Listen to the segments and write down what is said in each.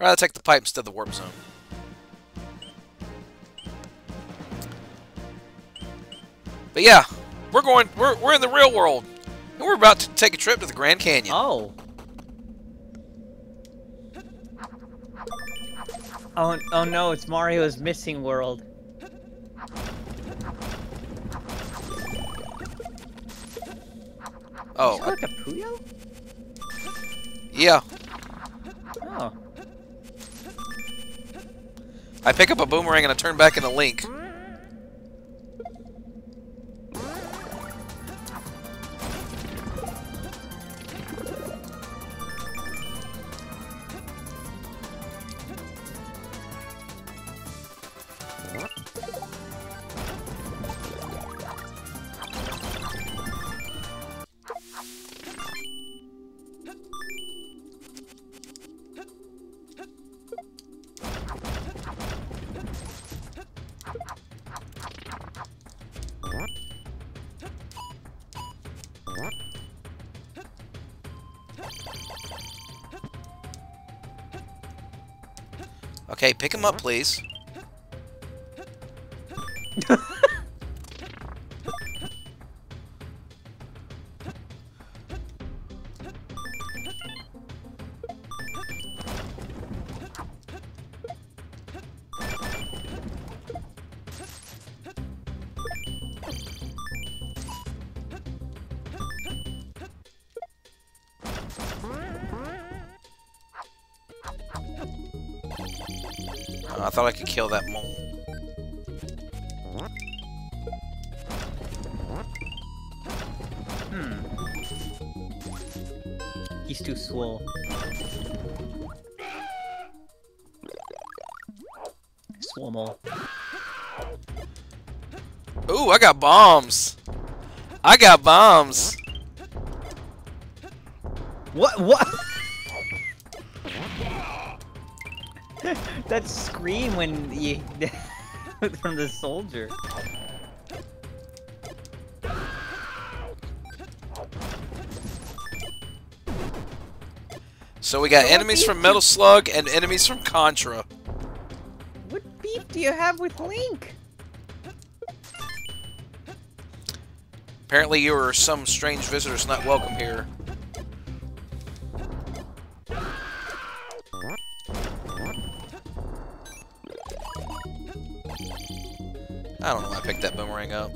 I'd rather take the pipe instead of the warp zone. But yeah, we're going. We're we're in the real world, and we're about to take a trip to the Grand Canyon. Oh. Oh, oh no, it's Mario's missing world. Oh, Is that like a Puyo? yeah. Oh. I pick up a boomerang and I turn back into Link. Okay, pick him up, mm-hmm. please. Kill that mole. Hmm. He's too swole. Swomal. Ooh, I got bombs. I got bombs. What? What? that scream when you from the soldier. So we got What enemies from Metal Slug and enemies from Contra. What beef do you have with Link? Apparently you are some strange visitors not welcome here. I don't know why I picked that boomerang up.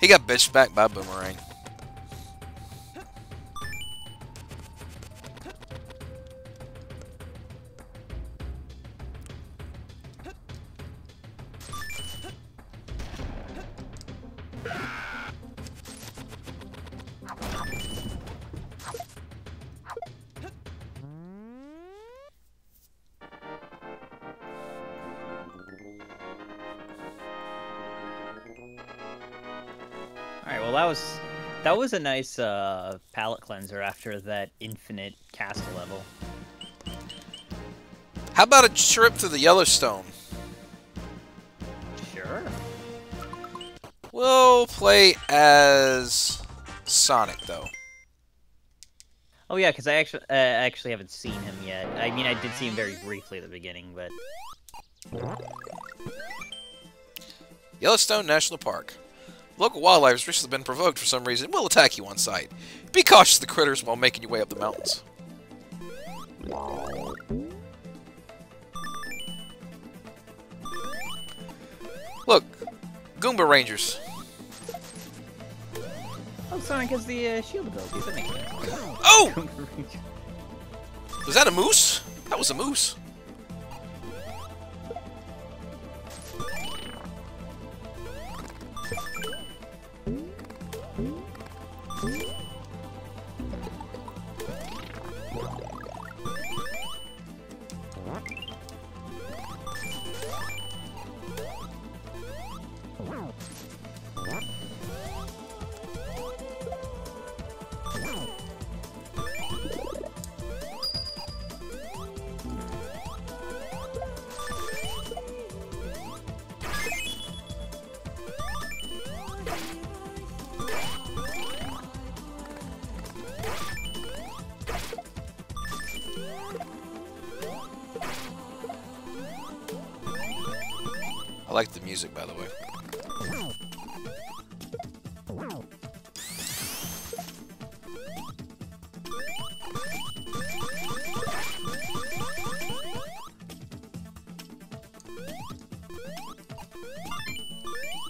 He got bitched back by Boomerang. Was a nice uh palette cleanser after that infinite castle level. How about a trip to the Yellowstone? Sure. We'll play as Sonic, though. Oh yeah, because I actually uh, actually haven't seen him yet. I mean, I did see him very briefly at the beginning, but Yellowstone National Park. Local wildlife has recently been provoked for some reason. Will attack you on sight. Be cautious of the critters while making your way up the mountains. Look, Goomba Rangers. oh, Sonic has the uh, shield ability, doesn't he? Oh! Was that a moose? That was a moose. Like the music, by the way.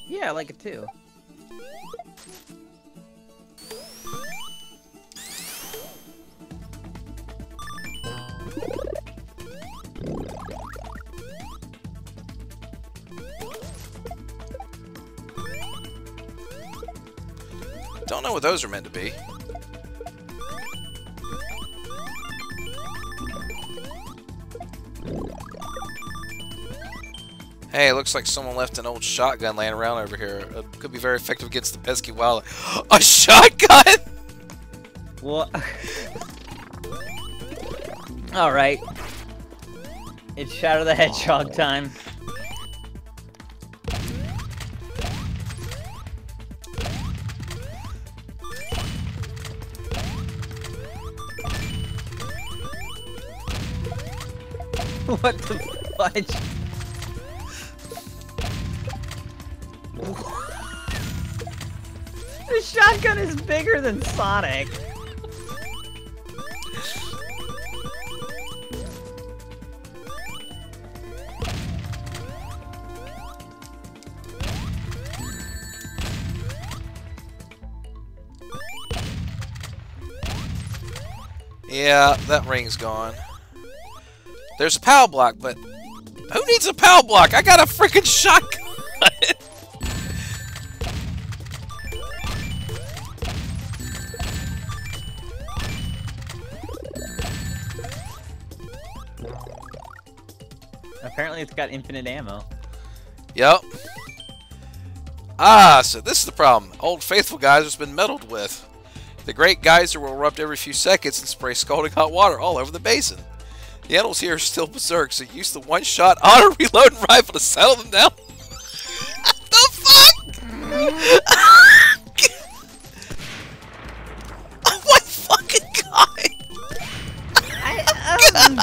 Yeah, I like it too. What those are meant to be. Hey, it looks like someone left an old shotgun laying around over here. It could be very effective against the pesky wild. A shotgun! What? Alright. It's Shadow the oh, Hedgehog time. The the shotgun is bigger than Sonic. Yeah, that ring's gone. There's a power block, but who needs a power block? I got a freaking shotgun! Apparently it's got infinite ammo. Yep. Ah, so this is the problem. Old Faithful Geyser's been meddled with. The Great Geyser will erupt every few seconds and spray scalding hot water all over the basin. The animals here are still berserk, so use the one-shot auto-reloading rifle to settle them down. the fuck? oh my fucking god! I, um,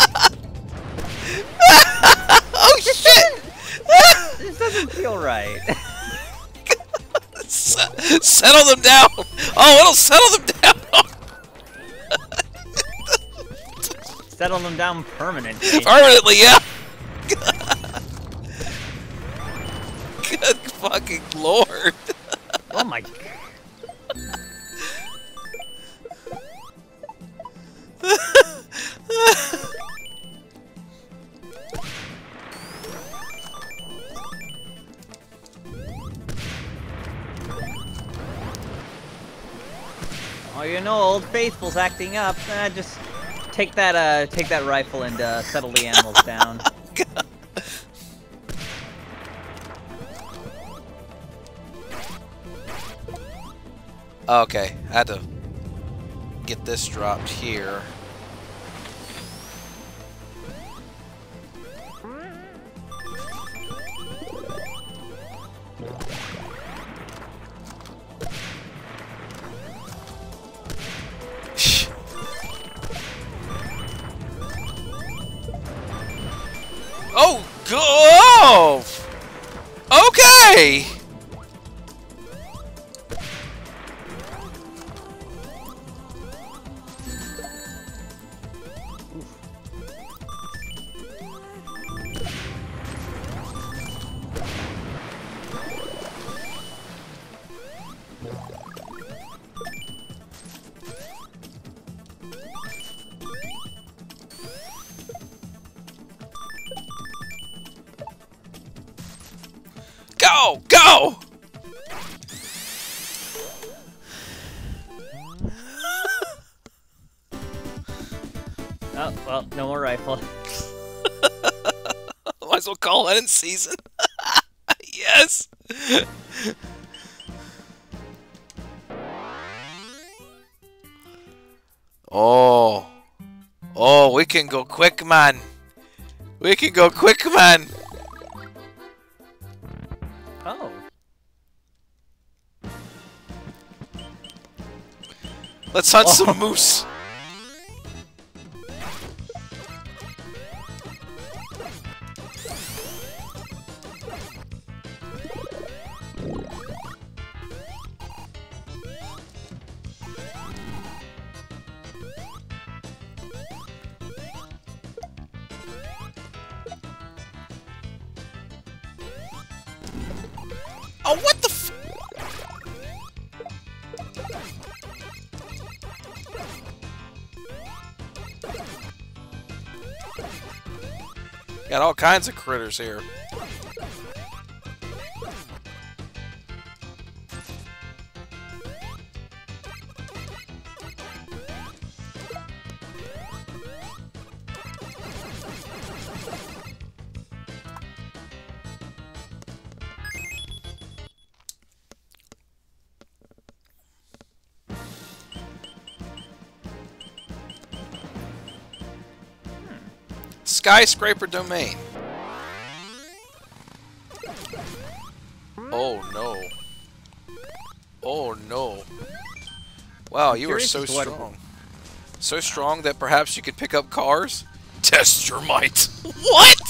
oh shit! this doesn't feel right. Settle them down! Oh, it'll settle them down! Settle them down permanently. Permanently, yeah! Good fucking lord! Oh my. Oh, you know, Old Faithful's acting up. Uh, just take that, uh, take that rifle and uh, settle the animals down. Okay, I had to get this dropped here. Oh, well, no more rifle. Might as well call it in season. yes! oh. Oh, we can go quick, man. We can go quick, man. Oh. Let's hunt Oh. some moose. All kinds of critters here. Skyscraper Domain. Oh no. Oh no. Wow, you are so as to what- strong. So strong that perhaps you could pick up cars? Test your might. what?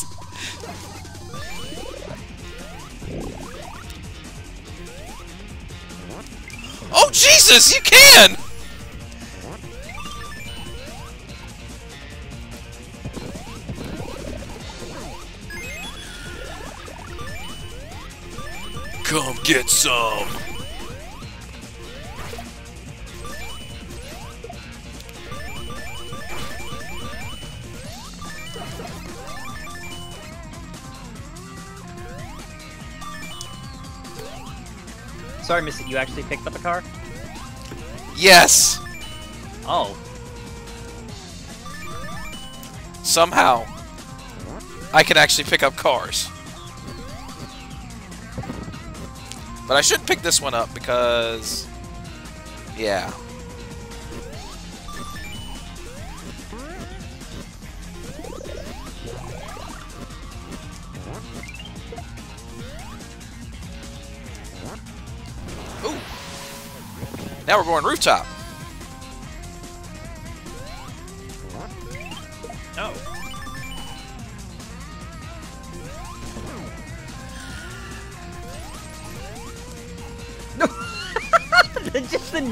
Oh Jesus, you can! Get some. Sorry, Missy, you actually picked up a car? Yes, Oh. somehow I can actually pick up cars. But I shouldn't pick this one up because yeah. Ooh. Now we're going rooftop.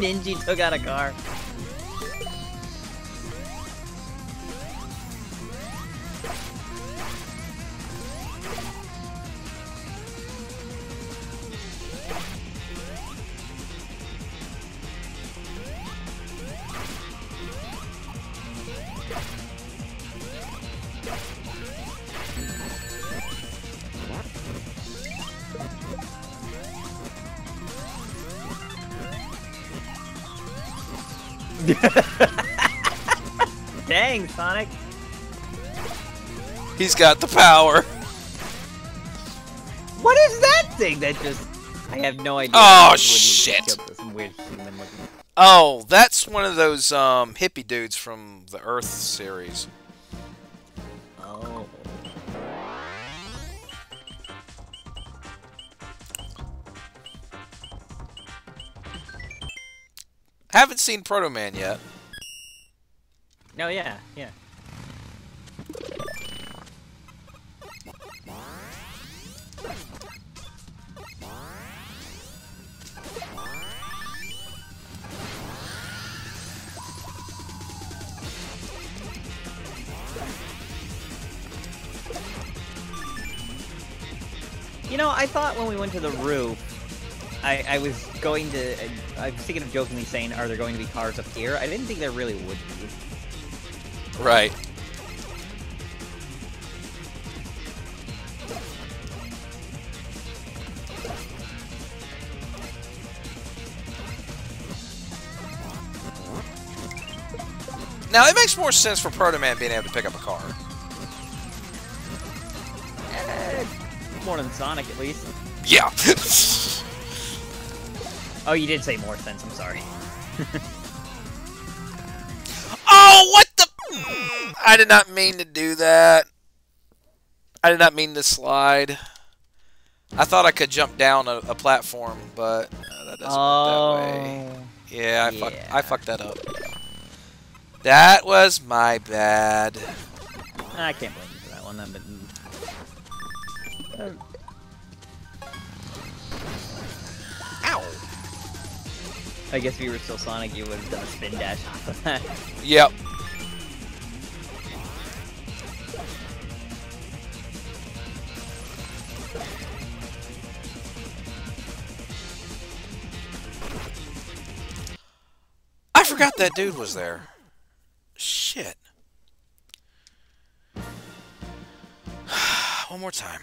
Ninja took out a car. Sonic. He's got the power. What is that thing that just... I have no idea. Oh, shit. killed this weird human looking- Oh, that's one of those um, hippie dudes from the Earth series. Oh. Haven't seen Proto Man yet. No, yeah, yeah. You know, I thought when we went to the roof, I, I was going to. I was thinking of jokingly saying, "Are there going to be cars up here?" I didn't think there really would be. Right. Now, it makes more sense for Proto Man being able to pick up a car. Eh, more than Sonic, at least. Yeah. Oh, you did say more sense. I'm sorry. I did not mean to do that. I did not mean to slide. I thought I could jump down a, a platform, but uh, that doesn't oh. work that way. Yeah, I, fucked, I fucked that up. That was my bad. I can't blame you for that one. That but. Uh, Ow. I guess if you were still Sonic, you would have done a spin dash off of that. Yep. Forgot that dude was there. Shit. One more time.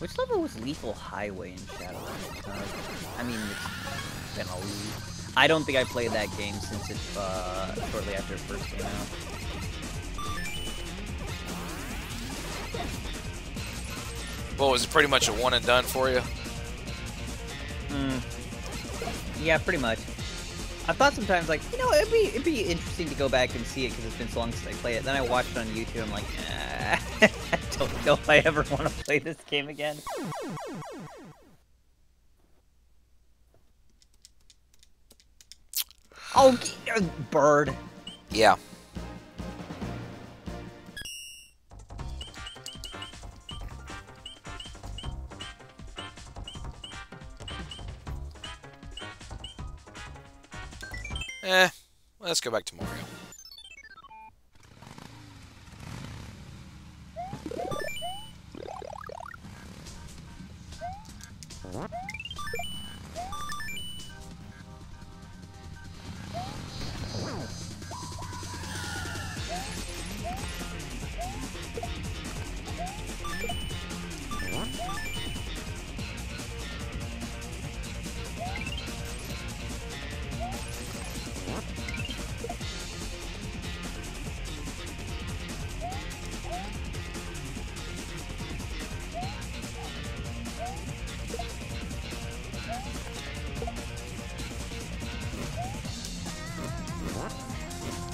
Which level was Lethal Highway in Shadowrun? Uh, I mean, it's been a I don't think I played that game since it, uh, shortly after it first came out. Well, was it pretty much a one and done for you? Hmm. Yeah, pretty much. I thought sometimes, like, you know, it'd be it'd be interesting to go back and see it because it's been so long since I played it. Then I watched it on YouTube. I'm like, eh, I don't know if I ever want to play this game again. Oh, uh, bird. Yeah. Eh, let's go back to Mario.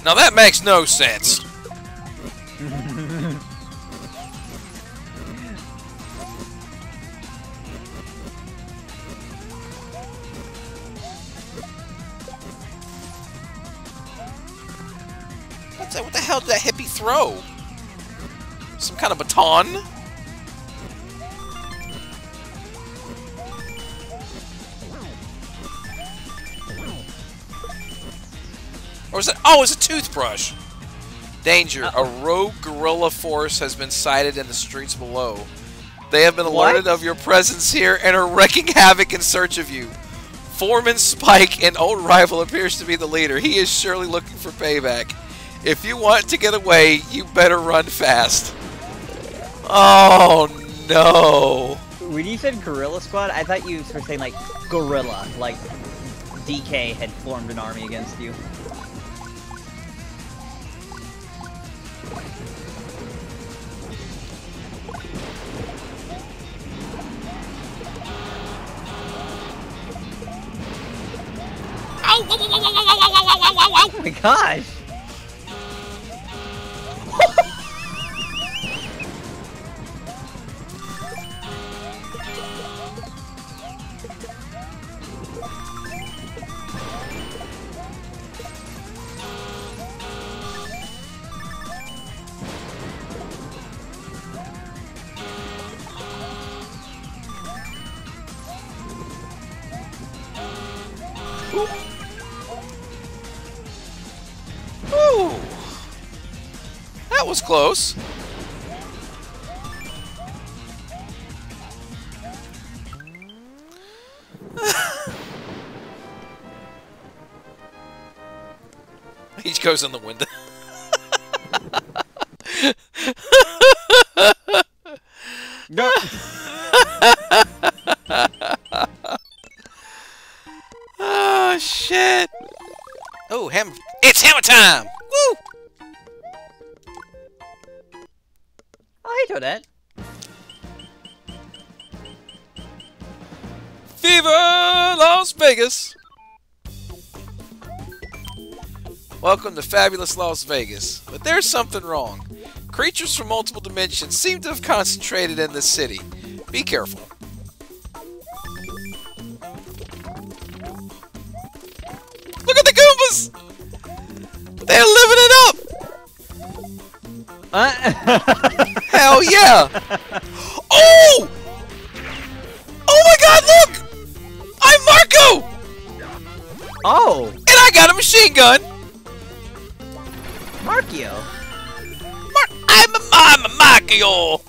Now that makes no sense. What's that? What the hell did that hippie throw? Some kind of baton? Or is it? Oh, it's a toothbrush. Danger. Uh-oh. A rogue guerrilla force has been sighted in the streets below. They have been What? alerted of your presence here and are wreaking havoc in search of you. Foreman Spike, an old rival, appears to be the leader. He is surely looking for payback. If you want to get away, you better run fast. Oh no. When you said Gorilla Squad, I thought you were saying like Gorilla, like DK had formed an army against you. Oh my gosh! Close. he goes in the window. No. oh shit! Oh, ham! It's hammer time! Oh, hey, Toadette. Las Vegas! Welcome to fabulous Las Vegas. But there's something wrong. Creatures from multiple dimensions seem to have concentrated in this city. Be careful. Look at the Goombas! They're living it up! Uh, Hell yeah! Oh! Oh my god, look! I'm Marco! oh, And I got a machine gun! Markio. Mar- I'm a, I'm a Marco!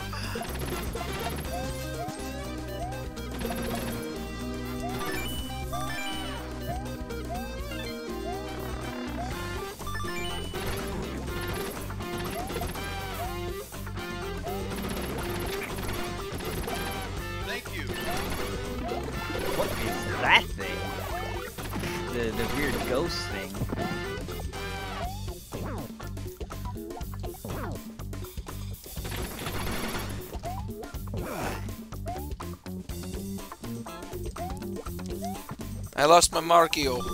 Markio.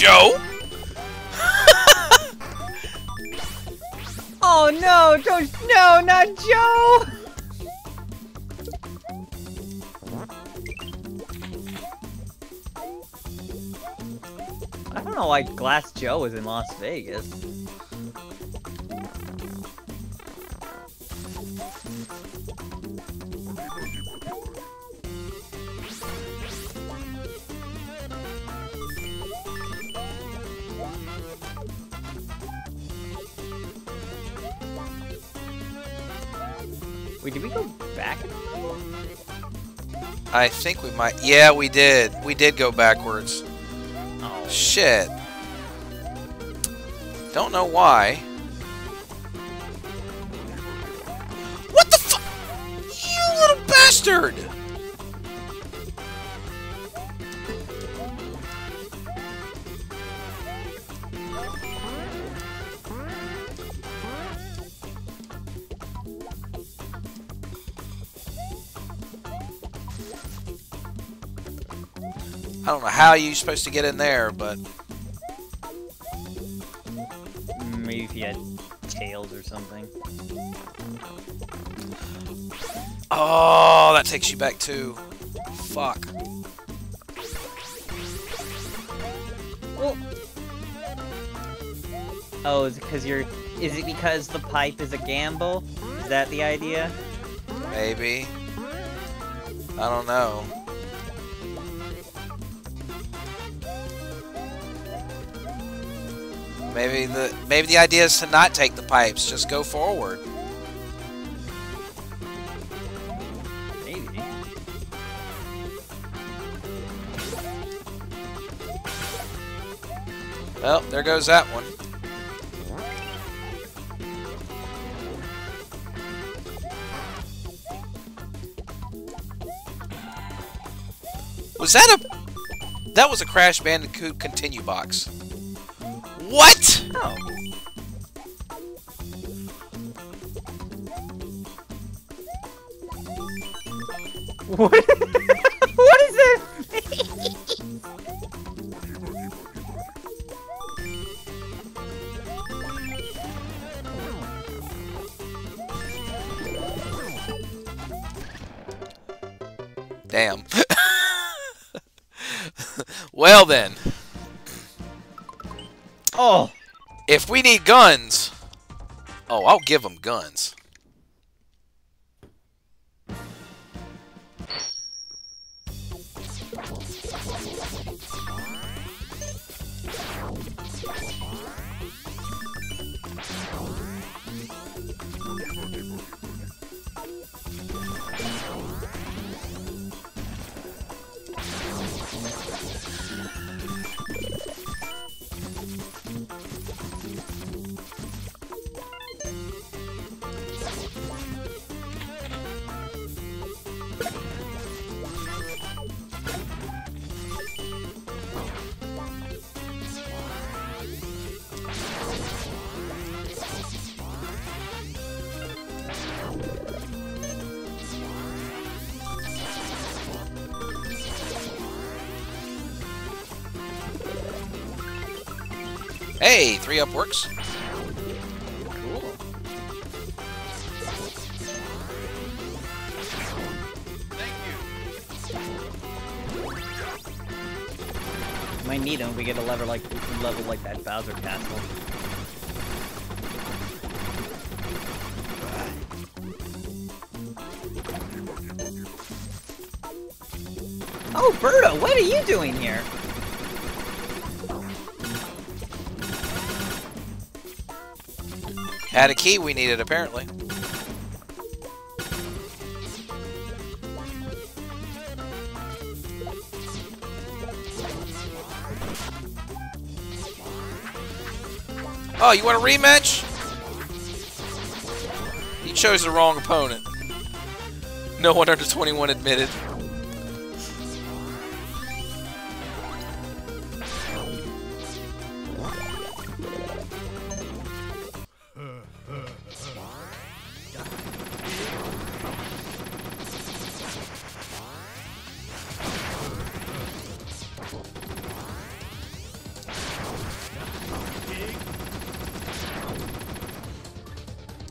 Joe? Oh no, don't no, not Joe! I don't know why Glass Joe is in Las Vegas. I think we might. Yeah, we did. We did go backwards. Oh. Shit. Don't know why. What the fu- You little bastard! How are you're supposed to get in there, but Maybe if he had tails or something. oh, that takes you back to fuck. Well. Oh, is it because you're? Is it because the pipe is a gamble? Is that the idea? Maybe. I don't know. Maybe the maybe the idea is to not take the pipes, just go forward. Maybe. Well, there goes that one. Was that a... That was a Crash Bandicoot continue box. What? Oh. What? what is this? Damn. well then, if we need guns... Oh, I'll give them guns. Hey, three up works. Cool. Thank you. Might need him if we get a level like level like that Bowser Castle. Oh, Birdo, what are you doing here? Had a key we needed, apparently. Oh, you want a rematch? You chose the wrong opponent. No one under 21 admitted.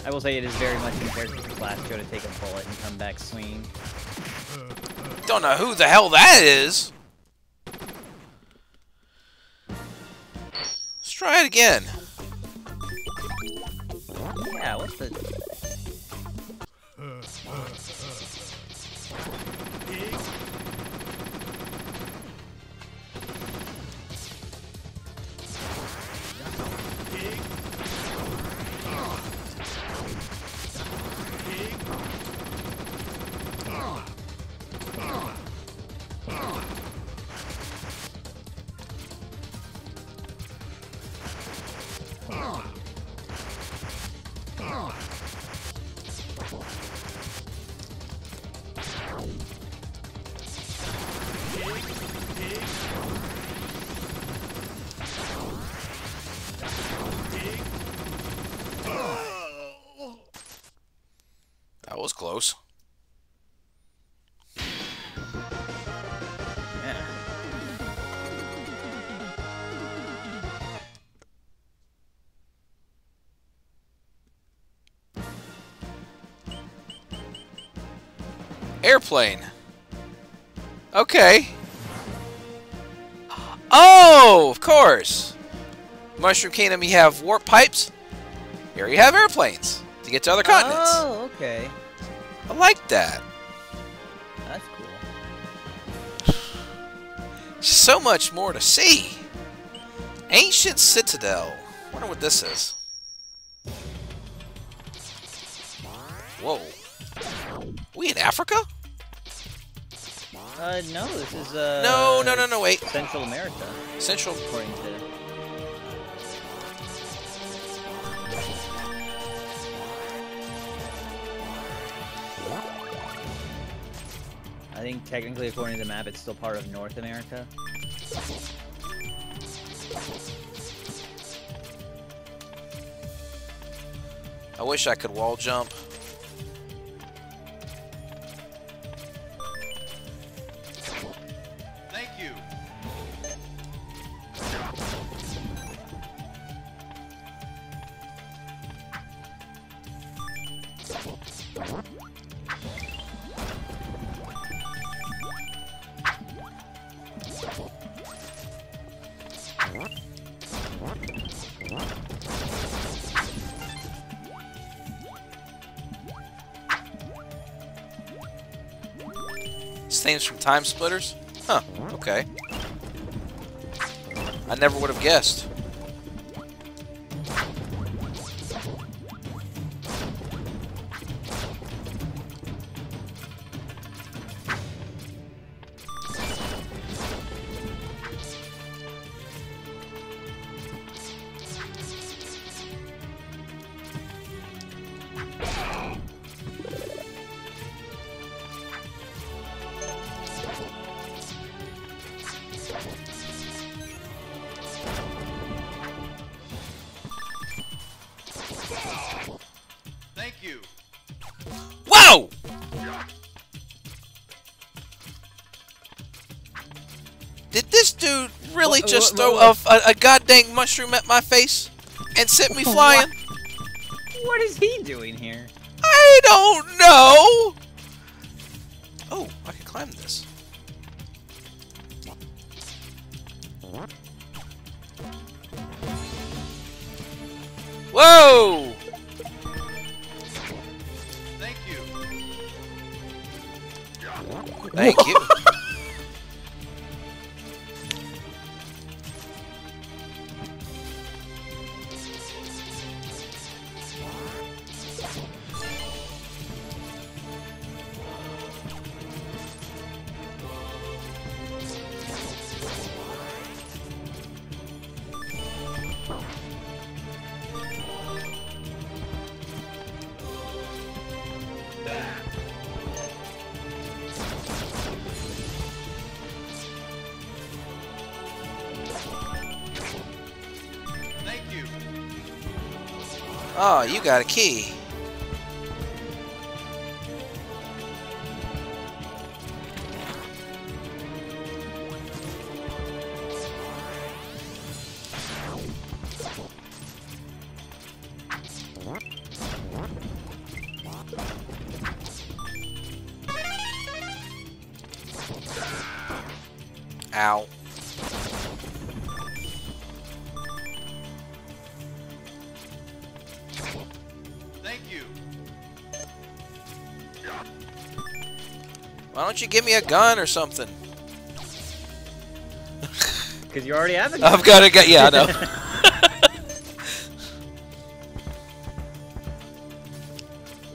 I will say it is very much in character for Glass Joe to take a bullet and come back swinging. Don't know who the hell that is. Let's try it again. Airplane. Okay. Oh, of course. Mushroom Kingdom, you have warp pipes. Here you have airplanes to get to other continents. Oh, okay. I like that. That's cool. So much more to see. Ancient Citadel. Wonder what this is. Whoa. We in Africa? Uh, no, this is, uh... No, no, no, no, wait. Central America, Central. according to... I think technically, according to the map, it's still part of North America. I wish I could wall jump. This thing's from TimeSplitters? Huh, okay. I never would have guessed. Just throw a, a, a goddamn mushroom at my face and sent me flying? What is he doing here? I don't know. Oh, you got a key. Don't you give me a gun or something? Because you already have it. I've got a gun. Yeah, I know.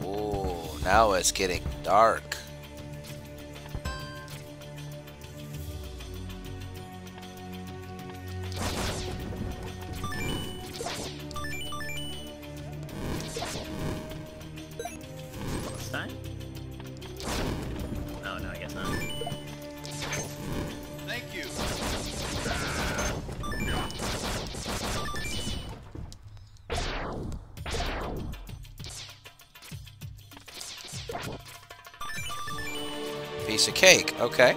Ooh, now it's getting dark. Piece of cake. Okay.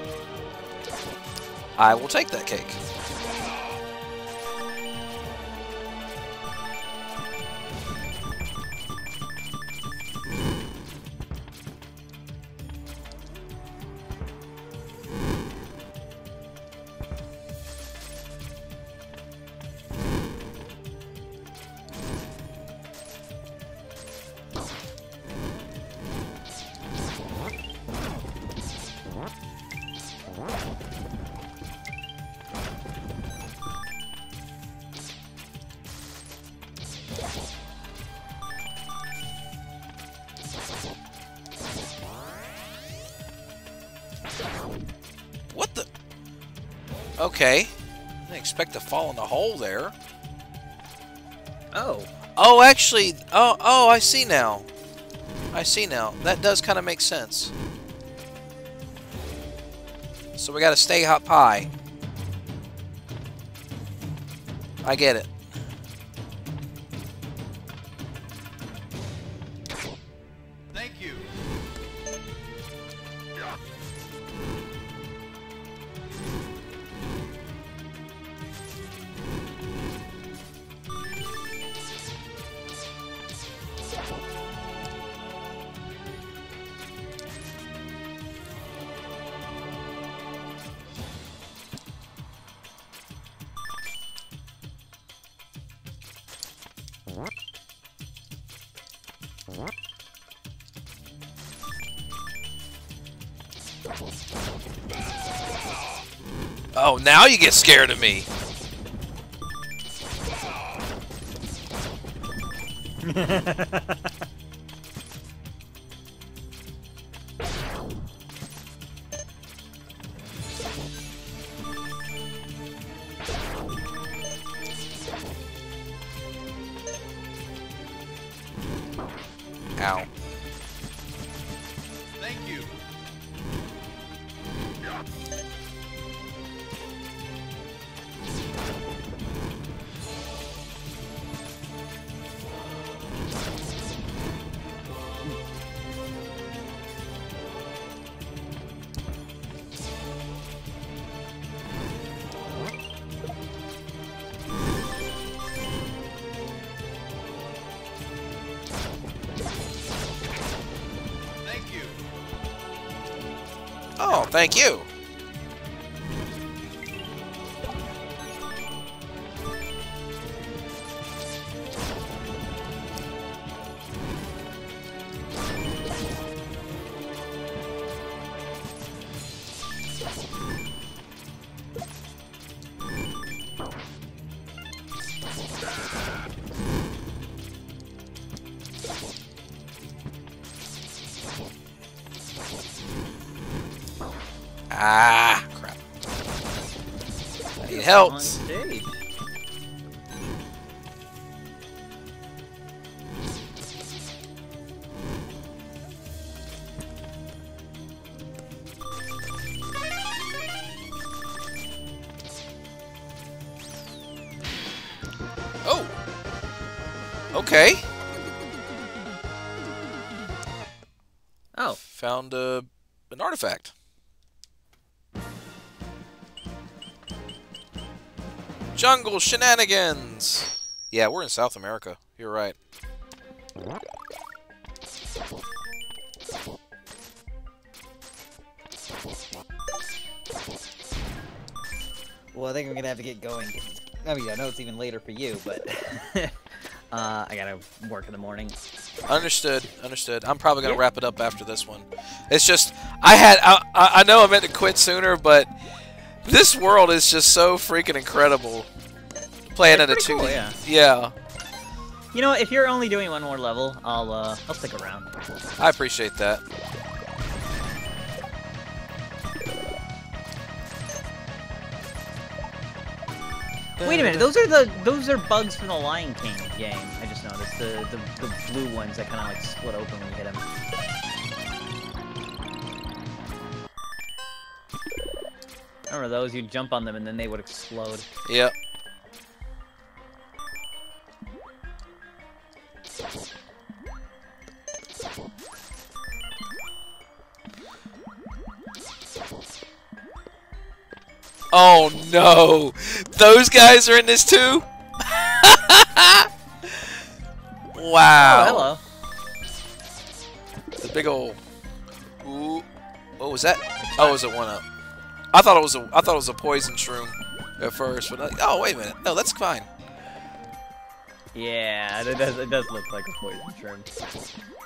I will take that cake. Expect to fall in the hole there. Oh. Oh, actually, oh, oh, I see now. I see now. That does kind of make sense. So we got to stay up high. I get it. You get scared of me. Thank you. I Jungle shenanigans. Yeah, we're in South America. You're right. well, I think I'm gonna have to get going. I mean, I know it's even later for you, but uh, I gotta work in the morning. Understood. Understood. I'm probably gonna Yeah. wrap it up after this one. It's just I had I I know I meant to quit sooner, but this world is just so freaking incredible. Playing at a two. cool, yeah. yeah. You know, if you're only doing one more level, I'll uh, I'll stick around. I appreciate that. Wait a minute, those are the those are bugs from the Lion King game. I just noticed the the, the blue ones that kind of like split open when you hit them. Remember those? You'd jump on them and then they would explode. Yep. Oh no! Those guys are in this too? wow. Oh, hello. The big old. Ooh. What was that? Oh, it was a one up. I thought it was a. I thought it was a poison shroom at first, but oh wait a minute, no, that's fine. Yeah, it does. It does look like a poison shroom.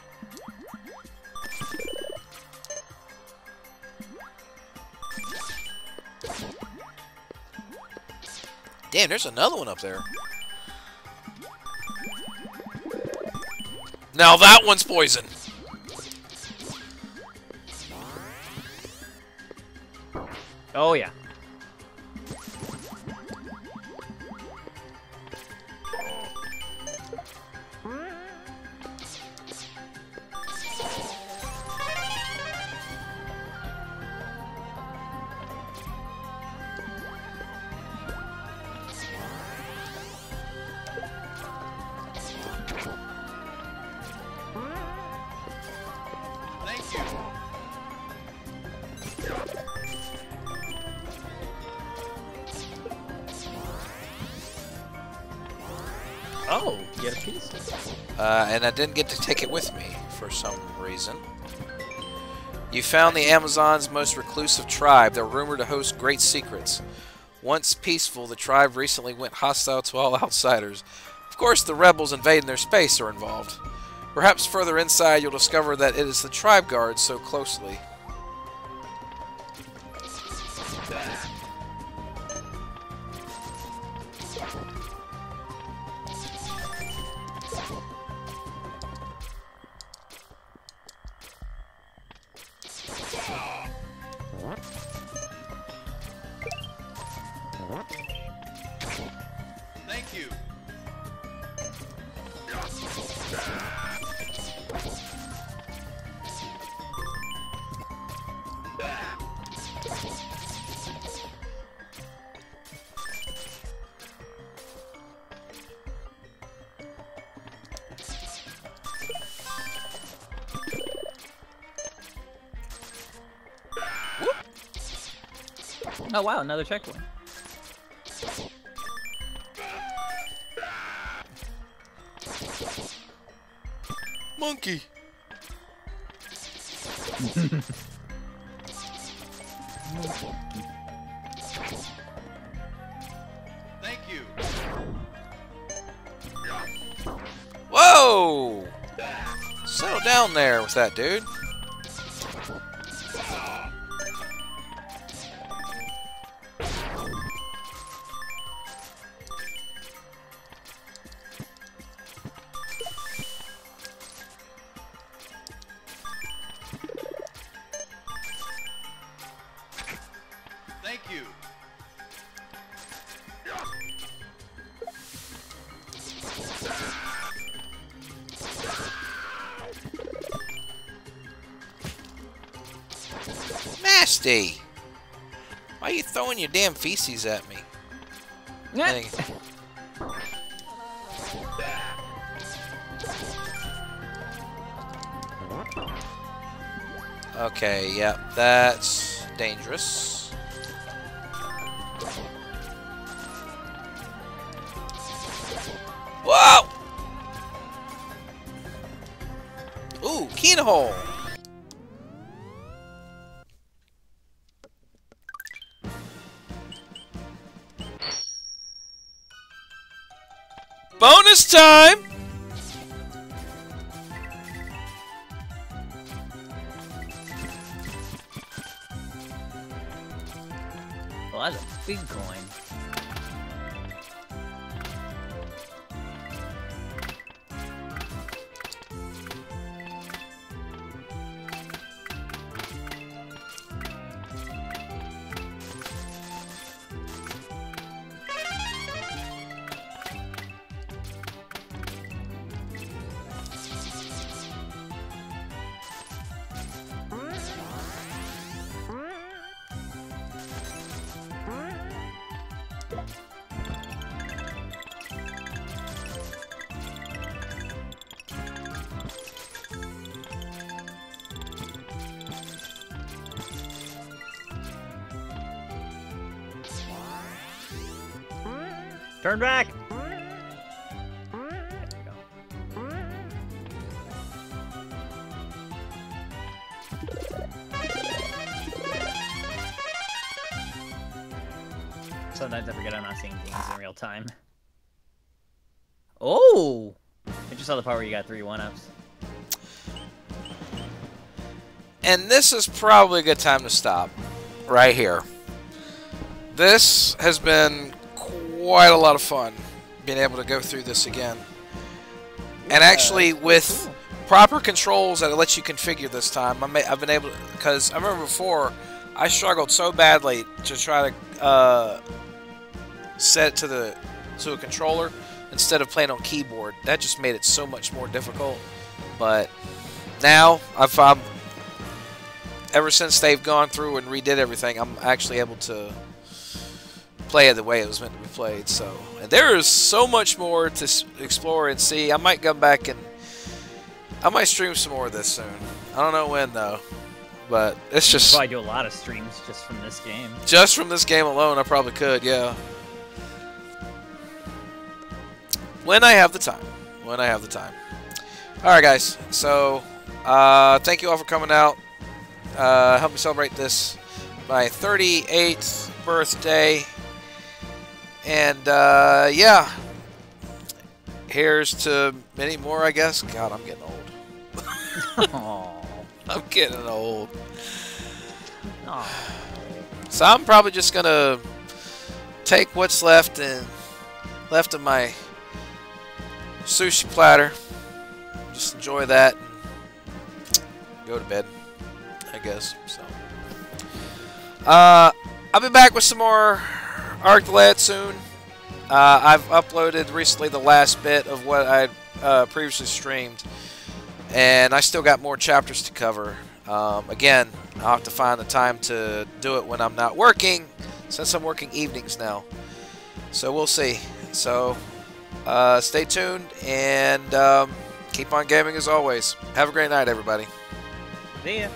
Damn, there's another one up there. Now that one's poison. Oh yeah. And I didn't get to take it with me for some reason. You found the Amazon's most reclusive tribe. They're rumored to host great secrets. Once peaceful, the tribe recently went hostile to all outsiders. Of course, the rebels invading their space are involved. Perhaps further inside, you'll discover that it is the tribe guards so closely. Oh wow, another checkpoint. Monkey! Thank you. Whoa! Settle down there with that, dude. Nasty. Why are you throwing your damn feces at me? Okay, yep, that's dangerous. Turn back! Sometimes I forget I'm not seeing things in real time. Oh! I just saw the part where you got three one-ups. And this is probably a good time to stop. Right here. This has been quite a lot of fun being able to go through this again. And actually, with proper controls that lets you configure this time, I may, I've been able to. Because I remember before, I struggled so badly to try to uh, set it to the to a controller instead of playing on keyboard. That just made it so much more difficult. But now I've um, ever since they've gone through and redid everything, I'm actually able to play it the way it was meant to be played. So, and there is so much more to explore and see. I might come back and I might stream some more of this soon. I don't know when though, but it's You just probably do a lot of streams just from this game. just from this game alone. I probably could, yeah. When I have the time. When I have the time. All right, guys. So, uh, thank you all for coming out. Uh, help me celebrate this my 38th birthday. And uh, yeah, here's to many more, I guess. God, I'm getting old. I'm getting old. Aw. So I'm probably just gonna take what's left and left of my sushi platter. Just enjoy that and go to bed, I guess. So uh, I'll be back with some more Arclet soon. Uh, I've uploaded recently the last bit of what I uh, previously streamed, and I still got more chapters to cover. Um, again, I'll have to find the time to do it when I'm not working, since I'm working evenings now. So we'll see. So uh, stay tuned and um, keep on gaming as always. Have a great night, everybody. See ya.